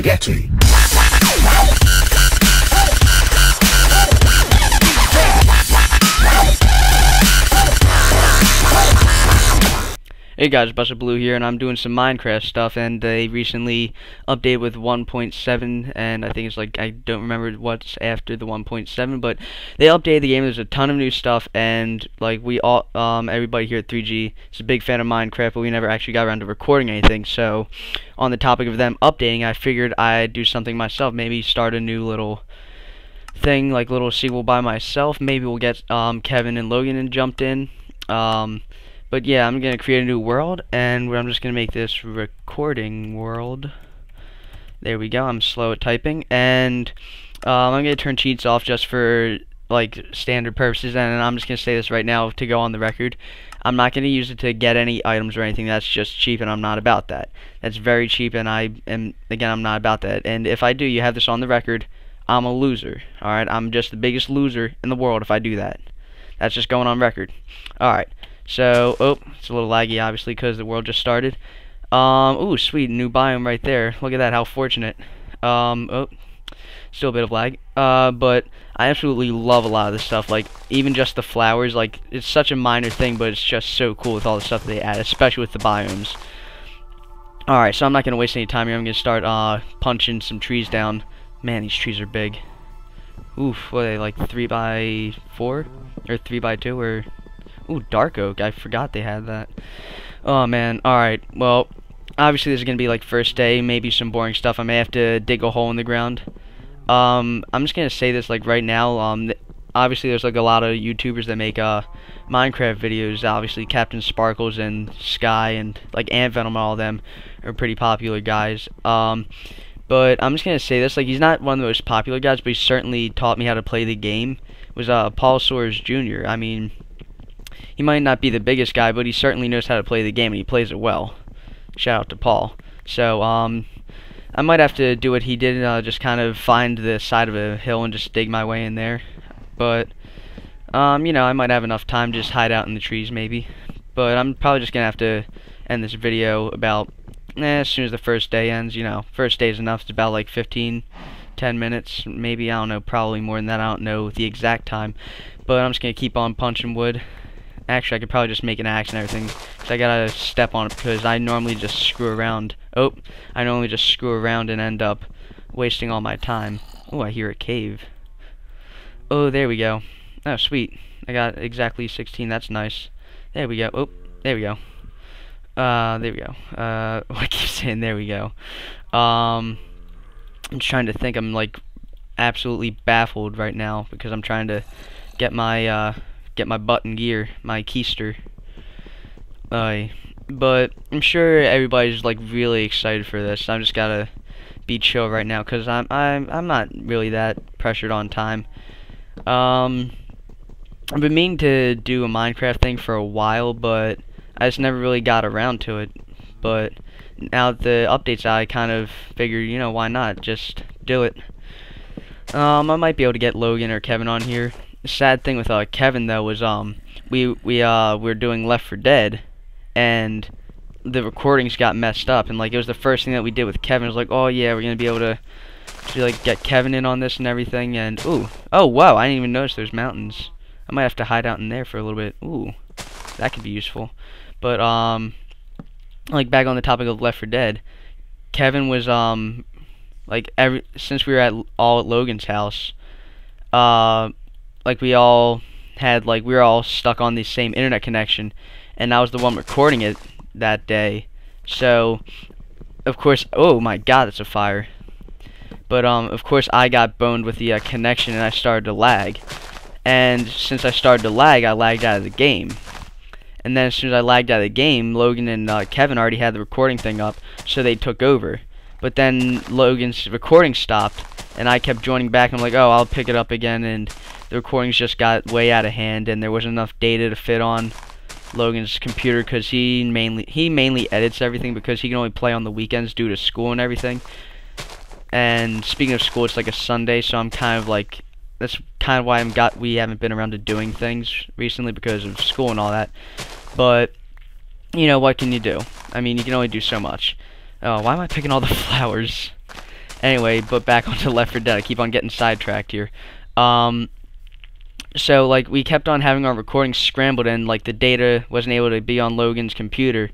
spaghetti. Hey guys, Buster Blue here, and I'm doing some Minecraft stuff, and they recently updated with 1.7, and I think it's like, I don't remember what's after the 1.7, but they updated the game, there's a ton of new stuff, and like, we all, um, everybody here at 3G is a big fan of Minecraft, but we never actually got around to recording anything, so, on the topic of them updating, I figured I'd do something myself, maybe start a new little thing, like little sequel by myself, maybe we'll get, um, Kevin and Logan and jumped in, um, but yeah, I'm going to create a new world, and I'm just going to make this recording world. There we go, I'm slow at typing, and um, I'm going to turn cheats off just for like standard purposes, and I'm just going to say this right now to go on the record. I'm not going to use it to get any items or anything, that's just cheap, and I'm not about that. That's very cheap, and I am, again, I'm not about that. And if I do, you have this on the record, I'm a loser, alright? I'm just the biggest loser in the world if I do that. That's just going on record. Alright. So, oh, it's a little laggy, obviously, because the world just started. Um, ooh, sweet, new biome right there. Look at that, how fortunate. Um, oh, still a bit of lag. Uh, but I absolutely love a lot of this stuff. Like, even just the flowers, like, it's such a minor thing, but it's just so cool with all the stuff they add, especially with the biomes. Alright, so I'm not going to waste any time here. I'm going to start, uh, punching some trees down. Man, these trees are big. Oof, what are they, like 3 by 4 Or 3 by 2 or Ooh, Dark Oak. I forgot they had that. Oh, man. Alright, well, obviously this is going to be like first day, maybe some boring stuff. I may have to dig a hole in the ground. Um, I'm just going to say this like right now. Um, obviously there's like a lot of YouTubers that make uh, Minecraft videos. Obviously CaptainSparklez and Sky and like AntVenom and all of them are pretty popular guys. Um, but I'm just gonna say this: like he's not one of the most popular guys, but he certainly taught me how to play the game. Was uh, Paul Soares Jr. I mean, he might not be the biggest guy, but he certainly knows how to play the game, and he plays it well. Shout out to Paul. So, um, I might have to do what he did, uh, just kind of find the side of a hill and just dig my way in there. But, um, you know, I might have enough time to just hide out in the trees, maybe. But I'm probably just going to have to end this video about, eh, as soon as the first day ends, you know. First day is enough. It's about, like, 15, 10 minutes, maybe, I don't know, probably more than that. I don't know the exact time. But I'm just going to keep on punching wood. Actually, I could probably just make an axe and everything. So I gotta step on it because I normally just screw around. Oh, I normally just screw around and end up wasting all my time. Oh, I hear a cave. Oh, there we go. Oh, sweet. I got exactly 16. That's nice. There we go. Oh, there we go. Uh, there we go. Uh, I keep saying there we go. Um, I'm trying to think. I'm like absolutely baffled right now because I'm trying to get my uh get my button gear, my keister. Uh, but I'm sure everybody's like really excited for this. I'm just gotta be chill right now because I'm I'm I'm not really that pressured on time. Um, I've been meaning to do a Minecraft thing for a while, but I just never really got around to it. But now that the updates, I kind of figured, you know, why not? Just do it. Um, I might be able to get Logan or Kevin on here sad thing with uh, Kevin though was um we we uh we were doing Left 4 Dead, and the recordings got messed up, and like it was the first thing that we did with Kevin. It was like, oh yeah, we're gonna be able to, to like get Kevin in on this and everything, and ooh, oh wow, I didn't even notice there's mountains. I might have to hide out in there for a little bit. Ooh, that could be useful. But um, like back on the topic of Left 4 Dead, Kevin was um like every since we were at all at Logan's house, uh like we all had like we were all stuck on the same internet connection and I was the one recording it that day. So of course oh my god it's a fire. But um of course I got boned with the uh, connection and I started to lag. And since I started to lag I lagged out of the game. And then as soon as I lagged out of the game Logan and uh, Kevin already had the recording thing up so they took over. But then Logan's recording stopped and I kept joining back I'm like oh I'll pick it up again and the recordings just got way out of hand and there wasn't enough data to fit on Logan's computer because he mainly he mainly edits everything because he can only play on the weekends due to school and everything. And speaking of school, it's like a Sunday, so I'm kind of like that's kind of why I'm got we haven't been around to doing things recently because of school and all that. But you know what can you do? I mean, you can only do so much. Oh, why am I picking all the flowers? Anyway, but back onto Left 4 Dead. I keep on getting sidetracked here. Um, so like we kept on having our recordings scrambled and like the data wasn't able to be on Logan's computer.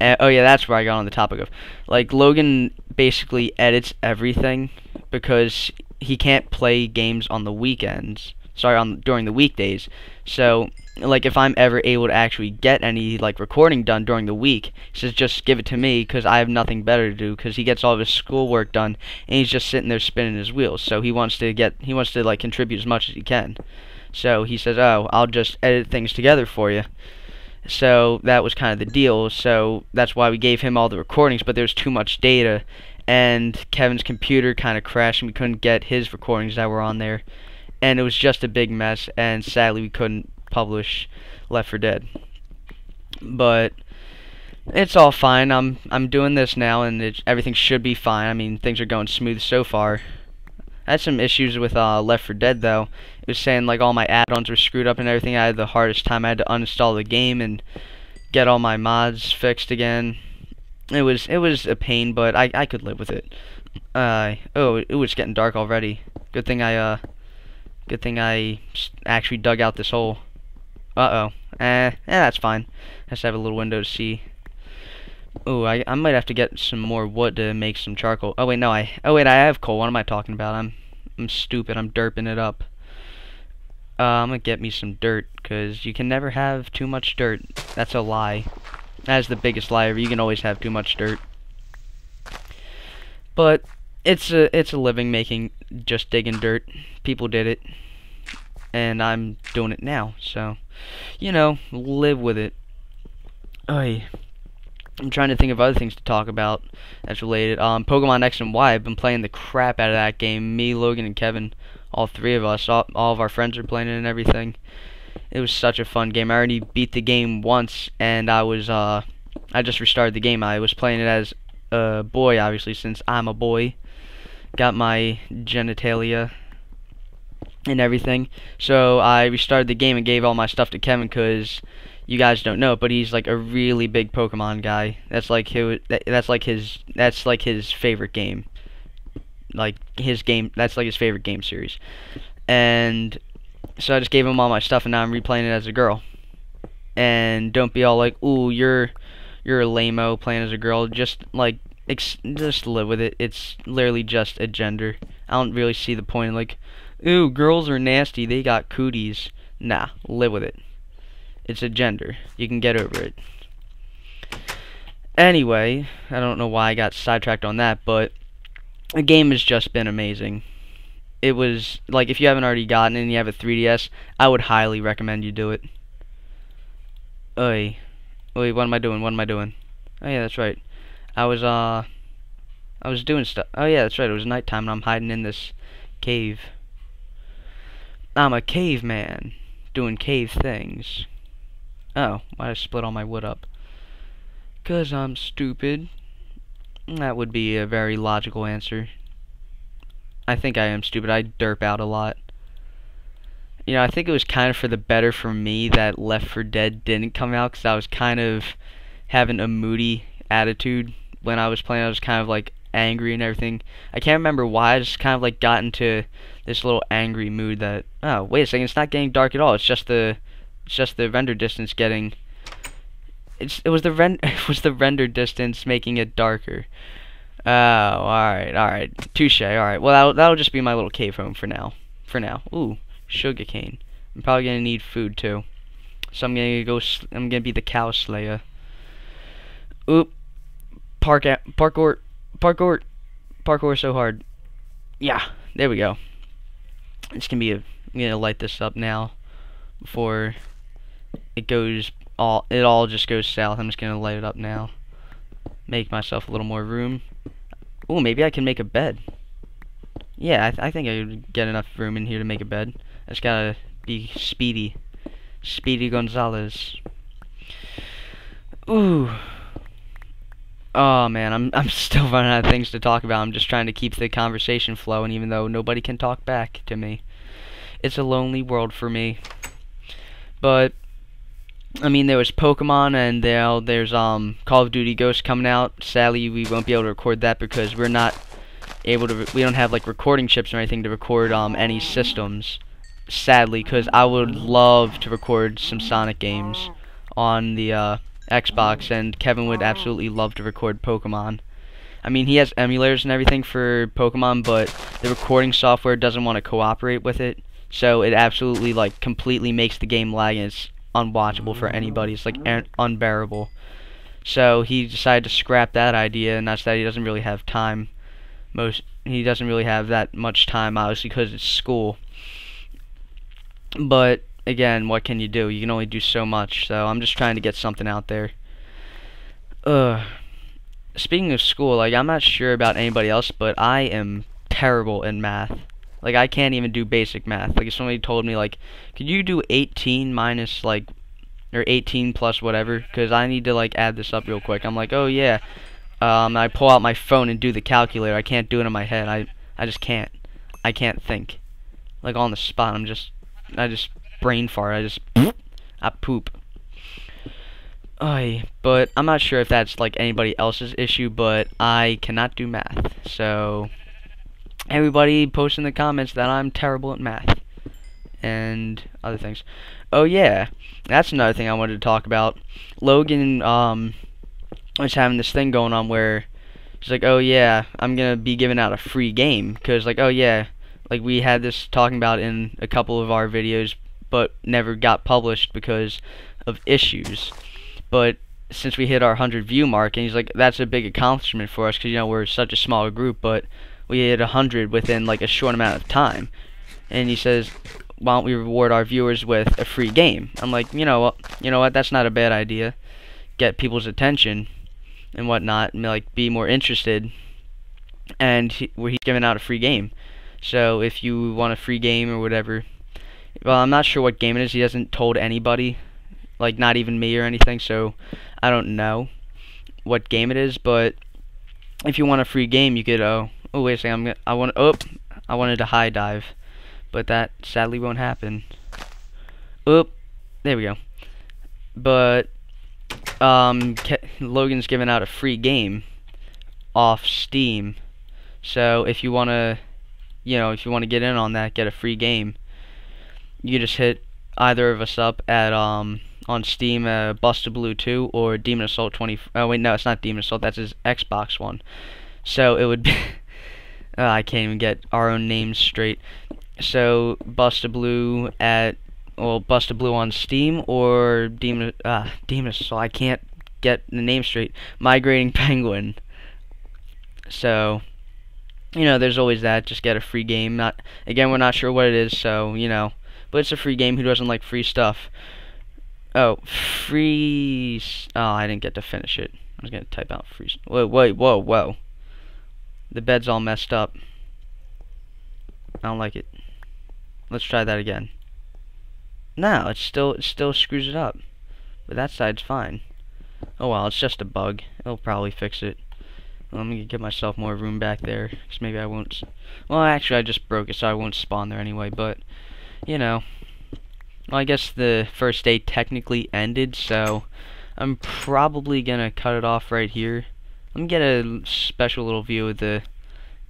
Oh yeah, that's where I got on the topic of. Like Logan basically edits everything because he can't play games on the weekends. Sorry, on during the weekdays. So like if I'm ever able to actually get any like recording done during the week, he says just give it to me because I have nothing better to do because he gets all of his schoolwork done and he's just sitting there spinning his wheels. So he wants to get he wants to like contribute as much as he can. So he says, "Oh, I'll just edit things together for you." So that was kind of the deal. So that's why we gave him all the recordings, but there's too much data, and Kevin's computer kind of crashed, and we couldn't get his recordings that were on there, and it was just a big mess. And sadly, we couldn't publish Left 4 Dead. But it's all fine. I'm I'm doing this now, and it, everything should be fine. I mean, things are going smooth so far. I had some issues with uh, Left 4 Dead though. It was saying like all my add-ons were screwed up and everything. I had the hardest time. I had to uninstall the game and get all my mods fixed again. It was it was a pain, but I I could live with it. Uh oh, it was getting dark already. Good thing I uh good thing I actually dug out this hole. Uh oh. Eh, eh that's fine. Has to have a little window to see. Oh, I I might have to get some more wood to make some charcoal. Oh wait, no, I oh wait, I have coal. What am I talking about? I'm I'm stupid. I'm derping it up. Uh, I'm gonna get me some dirt, because you can never have too much dirt. That's a lie. That is the biggest lie ever. You can always have too much dirt. But it's a it's a living making just digging dirt. People did it, and I'm doing it now. So, you know, live with it. Oy. I'm trying to think of other things to talk about that's related. Um, Pokemon X and Y. I've been playing the crap out of that game. Me, Logan, and Kevin, all three of us, all, all of our friends are playing it and everything. It was such a fun game. I already beat the game once, and I was uh, I just restarted the game. I was playing it as a boy, obviously, since I'm a boy. Got my genitalia and everything. So I restarted the game and gave all my stuff to Kevin because you guys don't know, but he's like a really big Pokemon guy. That's like his, that's like his that's like his favorite game. Like his game that's like his favorite game series. And so I just gave him all my stuff and now I'm replaying it as a girl. And don't be all like, "Ooh, you're you're a lameo playing as a girl." Just like just live with it. It's literally just a gender. I don't really see the point. Like, ooh, girls are nasty. They got cooties. Nah, live with it. It's a gender. You can get over it. Anyway, I don't know why I got sidetracked on that, but the game has just been amazing. It was, like, if you haven't already gotten it and you have a 3DS, I would highly recommend you do it. Oi. Wait, what am I doing? What am I doing? Oh, yeah, that's right. I was, uh, I was doing stuff. Oh, yeah, that's right. It was nighttime and I'm hiding in this cave. I'm a caveman doing cave things. Oh, why I split all my wood up? Cause I'm stupid. That would be a very logical answer. I think I am stupid. I derp out a lot. You know, I think it was kind of for the better for me that Left 4 Dead didn't come out because I was kind of having a moody attitude when I was playing. I was kind of like angry and everything. I can't remember why. I just kind of like got into this little angry mood that, oh, wait a second, it's not getting dark at all. It's just the it's just the render distance getting. It's it was the ren it was the render distance making it darker. Oh, all right, all right, touche. All right, well that'll that'll just be my little cave home for now. For now. Ooh, sugarcane. I'm probably gonna need food too, so I'm gonna go. I'm gonna be the cow slayer. Oop, park at parkour, parkour, parkour so hard. Yeah, there we go. It's gonna be a. I'm gonna light this up now before it goes all it all just goes south. I'm just gonna light it up now. Make myself a little more room. Oh, maybe I can make a bed. Yeah, I, th I think I could get enough room in here to make a bed. I just gotta be speedy. Speedy Gonzalez. Ooh. Oh man, I'm I'm still running out of things to talk about. I'm just trying to keep the conversation flowing even though nobody can talk back to me. It's a lonely world for me. But I mean, there was Pokemon, and there, there's um Call of Duty Ghosts coming out. Sadly, we won't be able to record that because we're not able to. we don't have like recording chips or anything to record um any systems. Sadly, because I would love to record some Sonic games on the uh, Xbox, and Kevin would absolutely love to record Pokemon. I mean, he has emulators and everything for Pokemon, but the recording software doesn't want to cooperate with it, so it absolutely like completely makes the game lag, and it's unwatchable for anybody. It's like un unbearable. So he decided to scrap that idea, and that's that he doesn't really have time. Most he doesn't really have that much time, obviously, because it's school. But again, what can you do? You can only do so much. So I'm just trying to get something out there. Uh, speaking of school, like I'm not sure about anybody else, but I am terrible in math. Like I can't even do basic math. Like if somebody told me like, could you do 18 minus like or 18 plus whatever because I need to like add this up real quick. I'm like, oh yeah. Um, I pull out my phone and do the calculator. I can't do it in my head. I I just can't. I can't think. Like on the spot. I'm just I just brain fart. I just I poop. Oy, but I'm not sure if that's like anybody else's issue, but I cannot do math. So everybody post in the comments that I'm terrible at math and other things. Oh yeah, that's another thing I wanted to talk about. Logan um was having this thing going on where he's like, "Oh yeah, I'm gonna be giving out a free game," because like, oh yeah, like we had this talking about in a couple of our videos, but never got published because of issues. But since we hit our 100 view mark, and he's like, that's a big accomplishment for us because you know we're such a small group, but we hit 100 within like a short amount of time. And he says, why don't we reward our viewers with a free game? I'm like, you know what, you know what, that's not a bad idea. Get people's attention and whatnot, and like be more interested. And he, he's giving out a free game. So if you want a free game or whatever, well, I'm not sure what game it is. He hasn't told anybody, like not even me or anything. So I don't know what game it is. But if you want a free game, you could. Oh, oh wait a second. I'm gonna, I want. Oh, I wanted to high dive but that sadly won't happen. Oop, there we go. But um, Logan's giving out a free game off Steam. So if you wanna, you know, if you wanna get in on that, get a free game, you just hit either of us up at um on Steam, uh, Busted Blue 2 or Demon Assault 20. Oh wait, no, it's not Demon Assault. That's his Xbox one. So it would be. uh, I can't even get our own names straight. So Busta Blue at well Busta Blue on Steam or Demon uh Demon so I can't get the name straight. Migrating Penguin. So you know, there's always that. Just get a free game. Not again, we're not sure what it is, so you know, but it's a free game. Who doesn't like free stuff? Oh, free. Oh, I didn't get to finish it. I was gonna type out free. Whoa, wait, whoa, whoa. The bed's all messed up. I don't like it. Let's try that again. No, it still it still screws it up. But that side's fine. Oh well, it's just a bug. It'll probably fix it. Let me give myself more room back there, because maybe I won't... Well, actually, I just broke it, so I won't spawn there anyway, but, you know. Well, I guess the first day technically ended, so I'm probably gonna cut it off right here. Let me get a special little view of the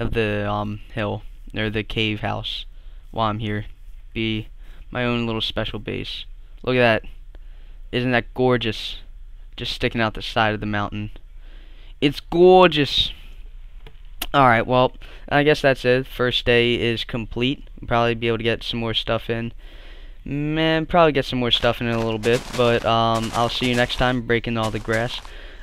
of the um hill, or the cave house while I'm here. Be my own little special base. Look at that. Isn't that gorgeous? Just sticking out the side of the mountain. It's gorgeous. Alright, well, I guess that's it. First day is complete. Probably be able to get some more stuff in. Man, probably get some more stuff in, in a little bit. But um, I'll see you next time breaking all the grass.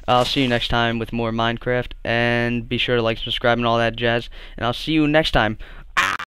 I'll see you next time with more Minecraft. And be sure to like, subscribe, and all that jazz. And I'll see you next time